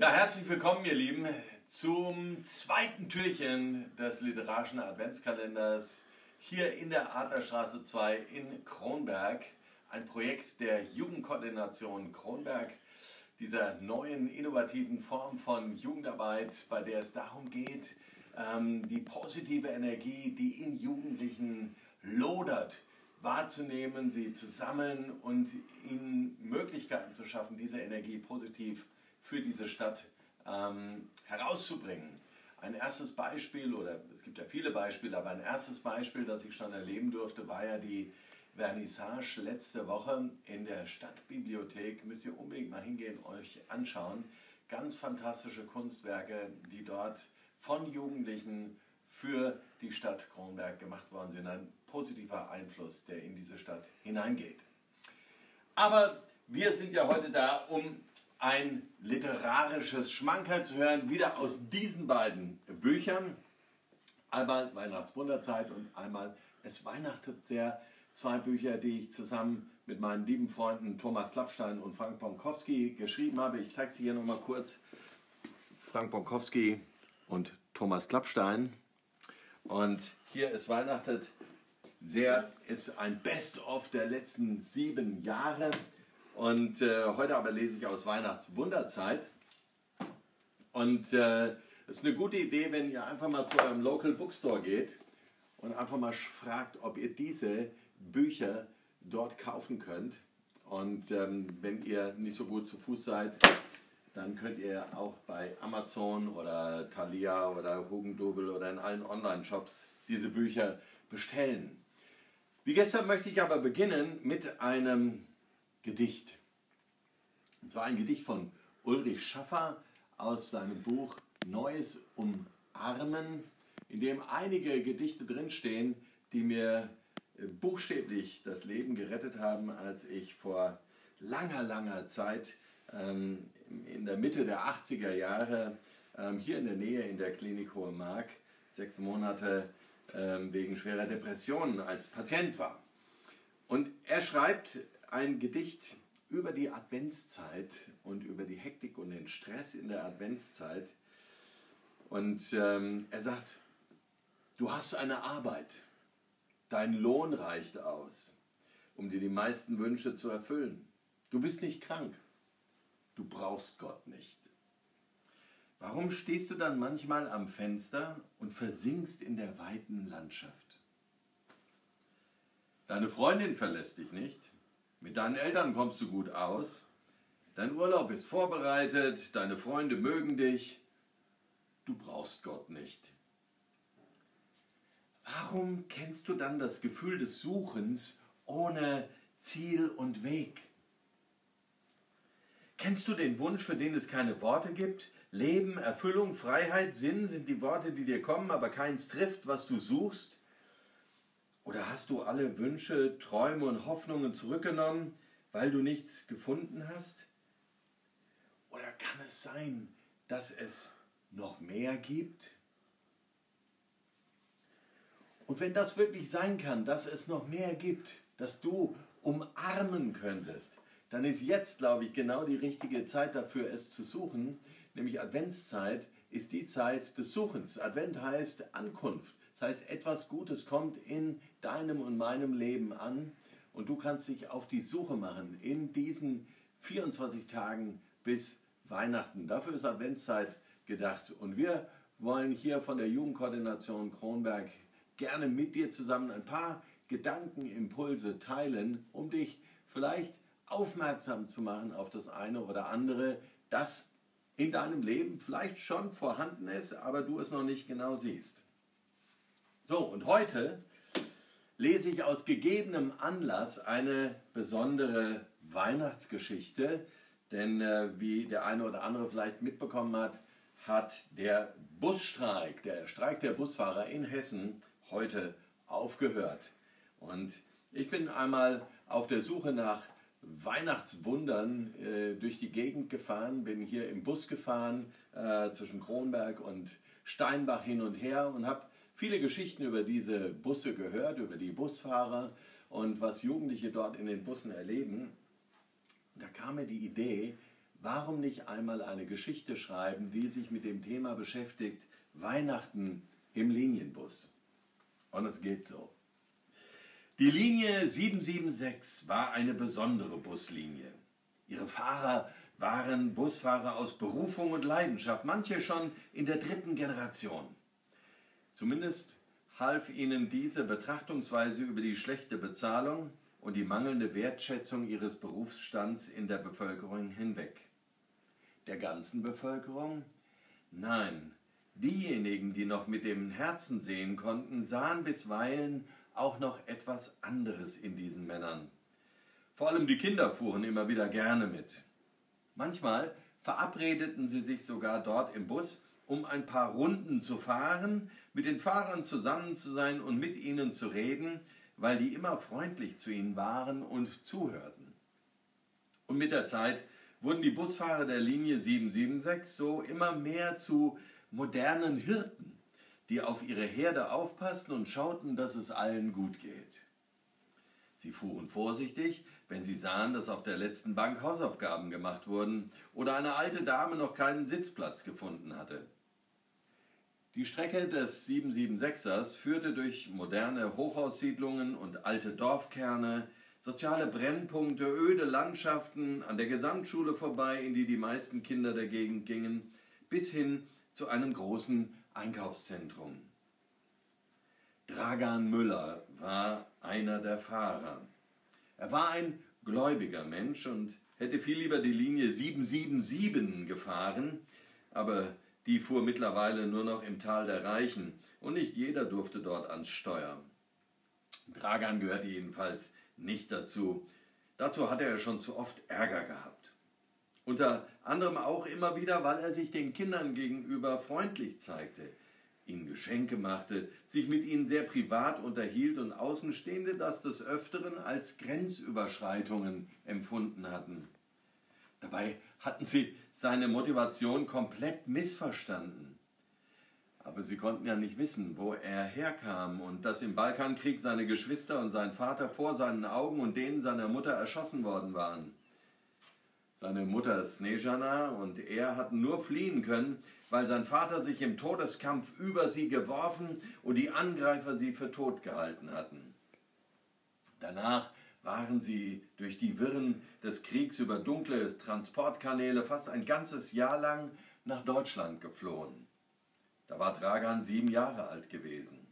Ja, herzlich willkommen, ihr Lieben, zum zweiten Türchen des literarischen Adventskalenders hier in der Adlerstraße 2 in Kronberg. Ein Projekt der Jugendkoordination Kronberg, dieser neuen innovativen Form von Jugendarbeit, bei der es darum geht, ähm, die positive Energie, die in Jugendlichen lodert, wahrzunehmen, sie zu sammeln und ihnen Möglichkeiten zu schaffen, diese Energie positiv zu für diese Stadt ähm, herauszubringen. Ein erstes Beispiel, oder es gibt ja viele Beispiele, aber ein erstes Beispiel, das ich schon erleben durfte, war ja die Vernissage letzte Woche in der Stadtbibliothek. Müsst ihr unbedingt mal hingehen, euch anschauen. Ganz fantastische Kunstwerke, die dort von Jugendlichen für die Stadt Kronberg gemacht worden sind. Ein positiver Einfluss, der in diese Stadt hineingeht. Aber wir sind ja heute da, um ein literarisches Schmankerl zu hören, wieder aus diesen beiden Büchern. Einmal Weihnachtswunderzeit und einmal Es weihnachtet sehr. Zwei Bücher, die ich zusammen mit meinen lieben Freunden Thomas Klappstein und Frank Bonkowski geschrieben habe. Ich zeige sie hier nochmal kurz. Frank Bonkowski und Thomas Klappstein. Und hier ist Weihnachtet sehr, ist ein Best-of der letzten sieben Jahre. Und äh, heute aber lese ich aus Weihnachtswunderzeit. Und äh, es ist eine gute Idee, wenn ihr einfach mal zu eurem Local Bookstore geht und einfach mal fragt, ob ihr diese Bücher dort kaufen könnt. Und ähm, wenn ihr nicht so gut zu Fuß seid, dann könnt ihr auch bei Amazon oder Thalia oder Hugendubel oder in allen Online-Shops diese Bücher bestellen. Wie gestern möchte ich aber beginnen mit einem Gedicht. Und zwar ein Gedicht von Ulrich Schaffer aus seinem Buch Neues umarmen, in dem einige Gedichte drinstehen, die mir äh, buchstäblich das Leben gerettet haben, als ich vor langer, langer Zeit ähm, in der Mitte der 80er Jahre ähm, hier in der Nähe in der Klinik Hohe Mark sechs Monate ähm, wegen schwerer Depressionen als Patient war. Und er schreibt ein Gedicht über die Adventszeit und über die Hektik und den Stress in der Adventszeit. Und ähm, er sagt, du hast eine Arbeit, dein Lohn reicht aus, um dir die meisten Wünsche zu erfüllen. Du bist nicht krank, du brauchst Gott nicht. Warum stehst du dann manchmal am Fenster und versinkst in der weiten Landschaft? Deine Freundin verlässt dich nicht, mit deinen Eltern kommst du gut aus. Dein Urlaub ist vorbereitet, deine Freunde mögen dich. Du brauchst Gott nicht. Warum kennst du dann das Gefühl des Suchens ohne Ziel und Weg? Kennst du den Wunsch, für den es keine Worte gibt? Leben, Erfüllung, Freiheit, Sinn sind die Worte, die dir kommen, aber keins trifft, was du suchst? Oder hast du alle Wünsche, Träume und Hoffnungen zurückgenommen, weil du nichts gefunden hast? Oder kann es sein, dass es noch mehr gibt? Und wenn das wirklich sein kann, dass es noch mehr gibt, dass du umarmen könntest, dann ist jetzt, glaube ich, genau die richtige Zeit dafür, es zu suchen. Nämlich Adventszeit ist die Zeit des Suchens. Advent heißt Ankunft. Das heißt, etwas Gutes kommt in deinem und meinem Leben an und du kannst dich auf die Suche machen in diesen 24 Tagen bis Weihnachten. Dafür ist Adventszeit gedacht und wir wollen hier von der Jugendkoordination Kronberg gerne mit dir zusammen ein paar Gedankenimpulse teilen, um dich vielleicht aufmerksam zu machen auf das eine oder andere, das in deinem Leben vielleicht schon vorhanden ist, aber du es noch nicht genau siehst. So, und heute lese ich aus gegebenem Anlass eine besondere Weihnachtsgeschichte, denn äh, wie der eine oder andere vielleicht mitbekommen hat, hat der Busstreik, der Streik der Busfahrer in Hessen heute aufgehört. Und ich bin einmal auf der Suche nach Weihnachtswundern äh, durch die Gegend gefahren, bin hier im Bus gefahren äh, zwischen Kronberg und Steinbach hin und her und habe viele Geschichten über diese Busse gehört, über die Busfahrer und was Jugendliche dort in den Bussen erleben. da kam mir die Idee, warum nicht einmal eine Geschichte schreiben, die sich mit dem Thema beschäftigt, Weihnachten im Linienbus. Und es geht so. Die Linie 776 war eine besondere Buslinie. Ihre Fahrer waren Busfahrer aus Berufung und Leidenschaft, manche schon in der dritten Generation. Zumindest half ihnen diese Betrachtungsweise über die schlechte Bezahlung und die mangelnde Wertschätzung ihres Berufsstands in der Bevölkerung hinweg. Der ganzen Bevölkerung? Nein, diejenigen, die noch mit dem Herzen sehen konnten, sahen bisweilen auch noch etwas anderes in diesen Männern. Vor allem die Kinder fuhren immer wieder gerne mit. Manchmal verabredeten sie sich sogar dort im Bus, um ein paar Runden zu fahren, mit den Fahrern zusammen zu sein und mit ihnen zu reden, weil die immer freundlich zu ihnen waren und zuhörten. Und mit der Zeit wurden die Busfahrer der Linie 776 so immer mehr zu modernen Hirten, die auf ihre Herde aufpassten und schauten, dass es allen gut geht. Sie fuhren vorsichtig, wenn sie sahen, dass auf der letzten Bank Hausaufgaben gemacht wurden oder eine alte Dame noch keinen Sitzplatz gefunden hatte. Die Strecke des 776ers führte durch moderne Hochhaussiedlungen und alte Dorfkerne, soziale Brennpunkte, öde Landschaften an der Gesamtschule vorbei, in die die meisten Kinder der Gegend gingen, bis hin zu einem großen Einkaufszentrum. Dragan Müller war einer der Fahrer. Er war ein gläubiger Mensch und hätte viel lieber die Linie 777 gefahren, aber die fuhr mittlerweile nur noch im Tal der Reichen und nicht jeder durfte dort ans Steuer. Dragan gehörte jedenfalls nicht dazu. Dazu hatte er schon zu oft Ärger gehabt. Unter anderem auch immer wieder, weil er sich den Kindern gegenüber freundlich zeigte ihnen Geschenke machte, sich mit ihnen sehr privat unterhielt und Außenstehende das des Öfteren als Grenzüberschreitungen empfunden hatten. Dabei hatten sie seine Motivation komplett missverstanden. Aber sie konnten ja nicht wissen, wo er herkam und dass im Balkankrieg seine Geschwister und sein Vater vor seinen Augen und denen seiner Mutter erschossen worden waren. Seine Mutter Snejana und er hatten nur fliehen können, weil sein Vater sich im Todeskampf über sie geworfen und die Angreifer sie für tot gehalten hatten. Danach waren sie durch die Wirren des Kriegs über dunkle Transportkanäle fast ein ganzes Jahr lang nach Deutschland geflohen. Da war Dragan sieben Jahre alt gewesen.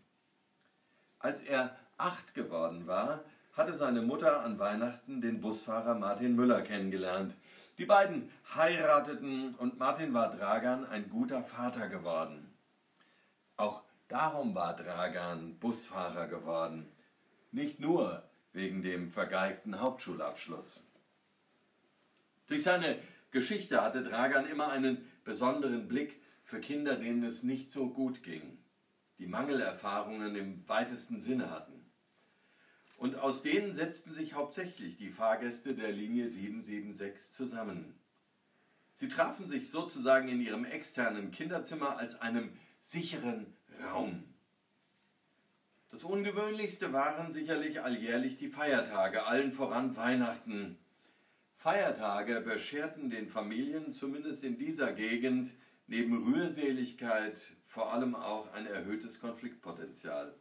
Als er acht geworden war, hatte seine Mutter an Weihnachten den Busfahrer Martin Müller kennengelernt, die beiden heirateten und Martin war Dragan ein guter Vater geworden. Auch darum war Dragan Busfahrer geworden, nicht nur wegen dem vergeigten Hauptschulabschluss. Durch seine Geschichte hatte Dragan immer einen besonderen Blick für Kinder, denen es nicht so gut ging, die Mangelerfahrungen im weitesten Sinne hatten. Und aus denen setzten sich hauptsächlich die Fahrgäste der Linie 776 zusammen. Sie trafen sich sozusagen in ihrem externen Kinderzimmer als einem sicheren Raum. Das Ungewöhnlichste waren sicherlich alljährlich die Feiertage, allen voran Weihnachten. Feiertage bescherten den Familien, zumindest in dieser Gegend, neben Rührseligkeit vor allem auch ein erhöhtes Konfliktpotenzial.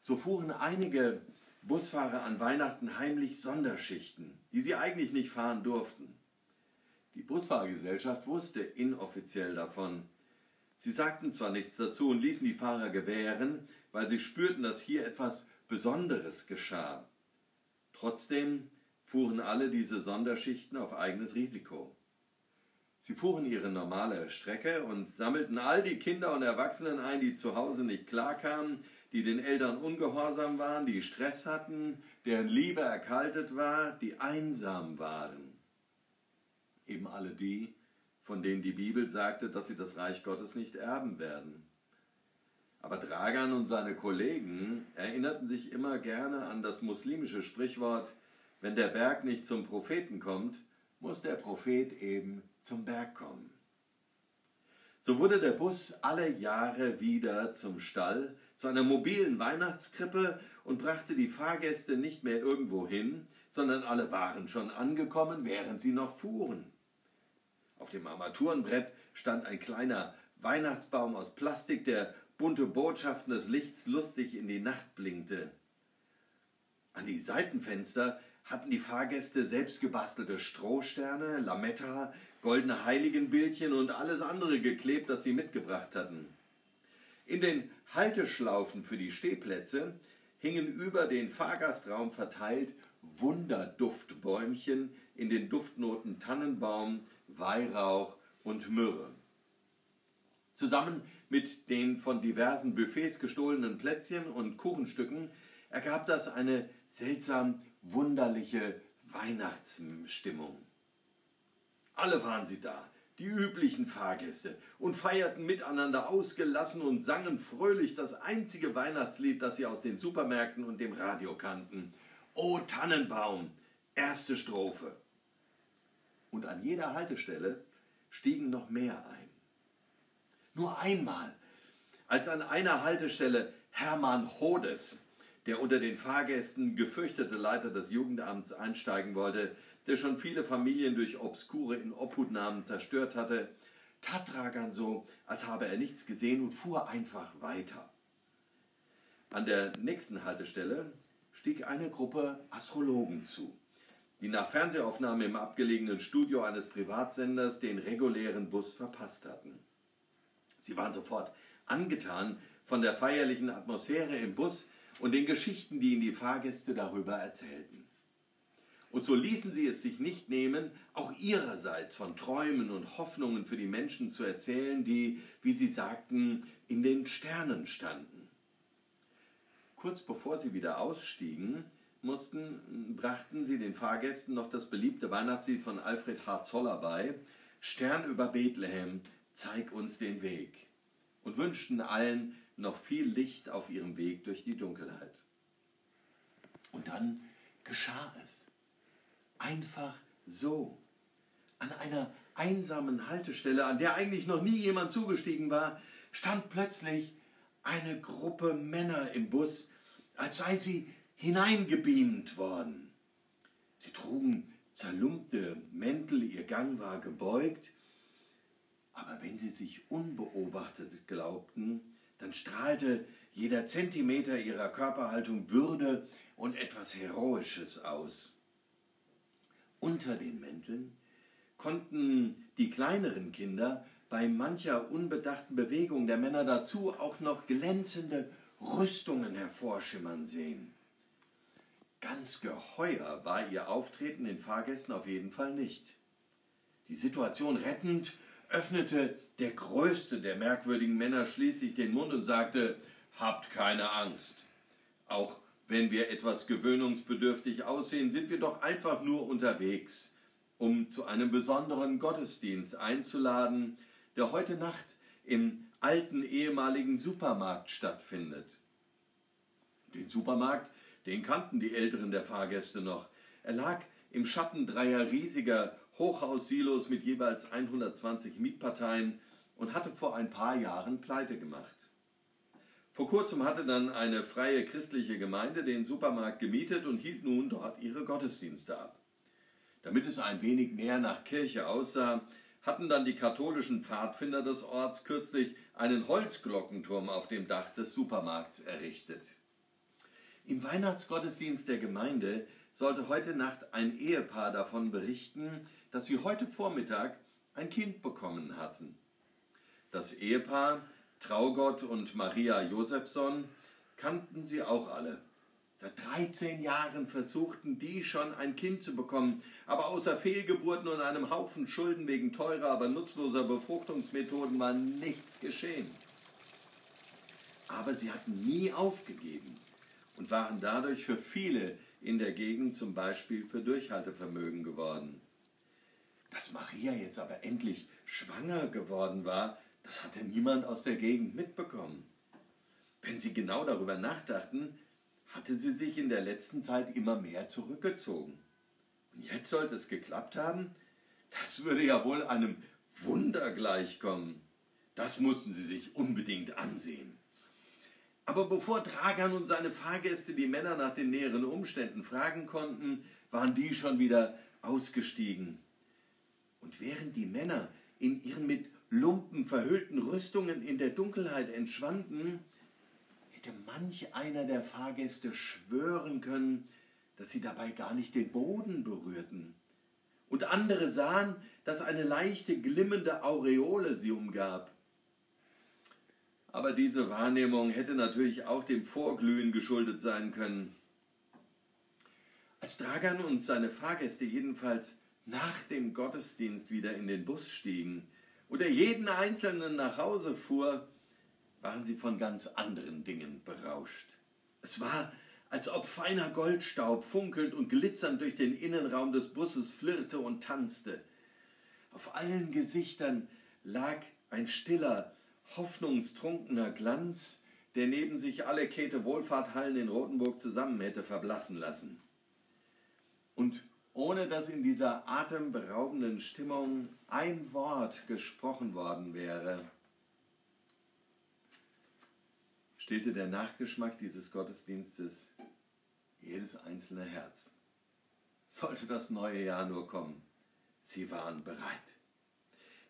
So fuhren einige Busfahrer an Weihnachten heimlich Sonderschichten, die sie eigentlich nicht fahren durften. Die Busfahrgesellschaft wusste inoffiziell davon. Sie sagten zwar nichts dazu und ließen die Fahrer gewähren, weil sie spürten, dass hier etwas Besonderes geschah. Trotzdem fuhren alle diese Sonderschichten auf eigenes Risiko. Sie fuhren ihre normale Strecke und sammelten all die Kinder und Erwachsenen ein, die zu Hause nicht klarkamen, die den Eltern ungehorsam waren, die Stress hatten, deren Liebe erkaltet war, die einsam waren. Eben alle die, von denen die Bibel sagte, dass sie das Reich Gottes nicht erben werden. Aber Dragan und seine Kollegen erinnerten sich immer gerne an das muslimische Sprichwort, wenn der Berg nicht zum Propheten kommt, muss der Prophet eben zum Berg kommen. So wurde der Bus alle Jahre wieder zum Stall, zu einer mobilen Weihnachtskrippe und brachte die Fahrgäste nicht mehr irgendwo hin, sondern alle waren schon angekommen, während sie noch fuhren. Auf dem Armaturenbrett stand ein kleiner Weihnachtsbaum aus Plastik, der bunte Botschaften des Lichts lustig in die Nacht blinkte. An die Seitenfenster hatten die Fahrgäste selbstgebastelte Strohsterne, Lametta, goldene Heiligenbildchen und alles andere geklebt, das sie mitgebracht hatten. In den Halteschlaufen für die Stehplätze hingen über den Fahrgastraum verteilt Wunderduftbäumchen in den Duftnoten Tannenbaum, Weihrauch und Myrrhe. Zusammen mit den von diversen Buffets gestohlenen Plätzchen und Kuchenstücken ergab das eine seltsam wunderliche Weihnachtsstimmung. Alle waren sie da, die üblichen Fahrgäste, und feierten miteinander ausgelassen und sangen fröhlich das einzige Weihnachtslied, das sie aus den Supermärkten und dem Radio kannten. O Tannenbaum, erste Strophe. Und an jeder Haltestelle stiegen noch mehr ein. Nur einmal, als an einer Haltestelle Hermann Hodes, der unter den Fahrgästen gefürchtete Leiter des Jugendamts einsteigen wollte, der schon viele Familien durch obskure Inobhutnahmen zerstört hatte, tat Dragan so, als habe er nichts gesehen und fuhr einfach weiter. An der nächsten Haltestelle stieg eine Gruppe Astrologen zu, die nach Fernsehaufnahmen im abgelegenen Studio eines Privatsenders den regulären Bus verpasst hatten. Sie waren sofort angetan von der feierlichen Atmosphäre im Bus und den Geschichten, die ihnen die Fahrgäste darüber erzählten. Und so ließen sie es sich nicht nehmen, auch ihrerseits von Träumen und Hoffnungen für die Menschen zu erzählen, die, wie sie sagten, in den Sternen standen. Kurz bevor sie wieder ausstiegen, mussten, brachten sie den Fahrgästen noch das beliebte Weihnachtslied von Alfred H. Zoller bei, Stern über Bethlehem, zeig uns den Weg, und wünschten allen noch viel Licht auf ihrem Weg durch die Dunkelheit. Und dann geschah es. Einfach so. An einer einsamen Haltestelle, an der eigentlich noch nie jemand zugestiegen war, stand plötzlich eine Gruppe Männer im Bus, als sei sie hineingebeamt worden. Sie trugen zerlumpte Mäntel, ihr Gang war gebeugt, aber wenn sie sich unbeobachtet glaubten, dann strahlte jeder Zentimeter ihrer Körperhaltung Würde und etwas Heroisches aus. Unter den Mänteln konnten die kleineren Kinder bei mancher unbedachten Bewegung der Männer dazu auch noch glänzende Rüstungen hervorschimmern sehen. Ganz geheuer war ihr Auftreten den Fahrgästen auf jeden Fall nicht. Die Situation rettend öffnete der größte der merkwürdigen Männer schließlich den Mund und sagte, Habt keine Angst. Auch wenn wir etwas gewöhnungsbedürftig aussehen, sind wir doch einfach nur unterwegs, um zu einem besonderen Gottesdienst einzuladen, der heute Nacht im alten ehemaligen Supermarkt stattfindet. Den Supermarkt, den kannten die Älteren der Fahrgäste noch. Er lag im Schatten dreier riesiger Hochhaussilos mit jeweils 120 Mietparteien und hatte vor ein paar Jahren pleite gemacht. Vor kurzem hatte dann eine freie christliche Gemeinde den Supermarkt gemietet und hielt nun dort ihre Gottesdienste ab. Damit es ein wenig mehr nach Kirche aussah, hatten dann die katholischen Pfadfinder des Orts kürzlich einen Holzglockenturm auf dem Dach des Supermarkts errichtet. Im Weihnachtsgottesdienst der Gemeinde sollte heute Nacht ein Ehepaar davon berichten, dass sie heute Vormittag ein Kind bekommen hatten. Das Ehepaar, Traugott und Maria Josefsson, kannten sie auch alle. Seit 13 Jahren versuchten die schon ein Kind zu bekommen, aber außer Fehlgeburten und einem Haufen Schulden wegen teurer, aber nutzloser Befruchtungsmethoden war nichts geschehen. Aber sie hatten nie aufgegeben und waren dadurch für viele in der Gegend zum Beispiel für Durchhaltevermögen geworden. Dass Maria jetzt aber endlich schwanger geworden war, das hatte niemand aus der Gegend mitbekommen. Wenn sie genau darüber nachdachten, hatte sie sich in der letzten Zeit immer mehr zurückgezogen. Und jetzt sollte es geklappt haben? Das würde ja wohl einem Wunder gleichkommen. Das mussten sie sich unbedingt ansehen. Aber bevor Dragan und seine Fahrgäste die Männer nach den näheren Umständen fragen konnten, waren die schon wieder ausgestiegen. Und während die Männer in ihren mit Lumpen verhüllten Rüstungen in der Dunkelheit entschwanden, hätte manch einer der Fahrgäste schwören können, dass sie dabei gar nicht den Boden berührten. Und andere sahen, dass eine leichte glimmende Aureole sie umgab. Aber diese Wahrnehmung hätte natürlich auch dem Vorglühen geschuldet sein können. Als Dragan und seine Fahrgäste jedenfalls nach dem Gottesdienst wieder in den Bus stiegen oder jeden Einzelnen nach Hause fuhr, waren sie von ganz anderen Dingen berauscht. Es war, als ob feiner Goldstaub funkelnd und glitzernd durch den Innenraum des Busses flirrte und tanzte. Auf allen Gesichtern lag ein stiller, hoffnungstrunkener Glanz, der neben sich alle Käthe Wohlfahrthallen in Rothenburg zusammen hätte verblassen lassen. Und ohne dass in dieser atemberaubenden Stimmung ein Wort gesprochen worden wäre, stillte der Nachgeschmack dieses Gottesdienstes jedes einzelne Herz. Sollte das neue Jahr nur kommen, sie waren bereit.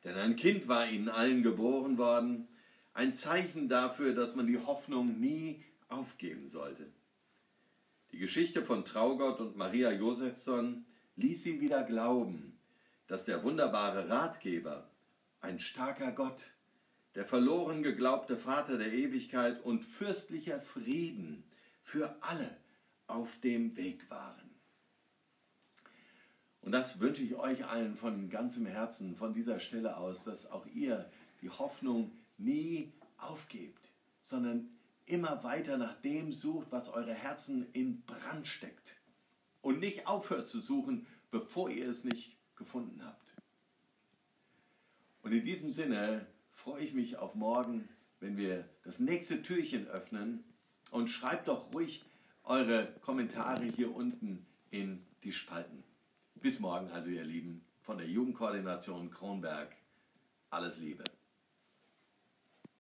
Denn ein Kind war ihnen allen geboren worden, ein Zeichen dafür, dass man die Hoffnung nie aufgeben sollte. Die Geschichte von Traugott und Maria Josefsson ließ sie wieder glauben, dass der wunderbare Ratgeber, ein starker Gott, der verloren geglaubte Vater der Ewigkeit und fürstlicher Frieden für alle auf dem Weg waren. Und das wünsche ich euch allen von ganzem Herzen von dieser Stelle aus, dass auch ihr die Hoffnung nie aufgebt, sondern immer weiter nach dem sucht, was eure Herzen in Brand steckt. Und nicht aufhört zu suchen, bevor ihr es nicht gefunden habt. Und in diesem Sinne freue ich mich auf morgen, wenn wir das nächste Türchen öffnen. Und schreibt doch ruhig eure Kommentare hier unten in die Spalten. Bis morgen also, ihr Lieben, von der Jugendkoordination Kronberg. Alles Liebe.